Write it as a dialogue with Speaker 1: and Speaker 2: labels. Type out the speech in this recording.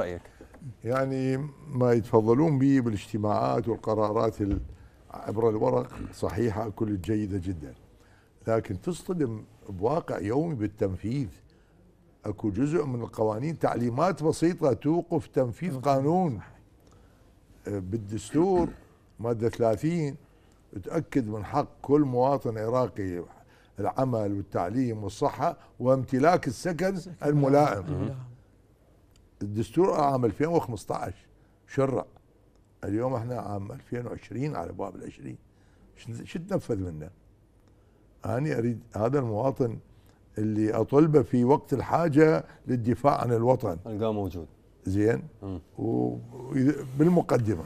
Speaker 1: رأيك؟
Speaker 2: يعني ما يتفضلون به بالاجتماعات والقرارات ال- عبر الورق صحيحة كل جيدة جدا. لكن تصطدم بواقع يومي بالتنفيذ أكو جزء من القوانين تعليمات بسيطة توقف تنفيذ قانون. آه، بالدستور مادة 30 تأكد من حق كل مواطن عراقي العمل والتعليم والصحة وامتلاك السكن الملائم. الدستور عام 2015 شرع. اليوم إحنا عام 2020 على باب العشرين. شو- تنفذ منه؟ أنا أريد هذا المواطن اللي أطلبه في وقت الحاجة للدفاع عن الوطن.
Speaker 1: القاه موجود.
Speaker 2: زين. وبالمقدمة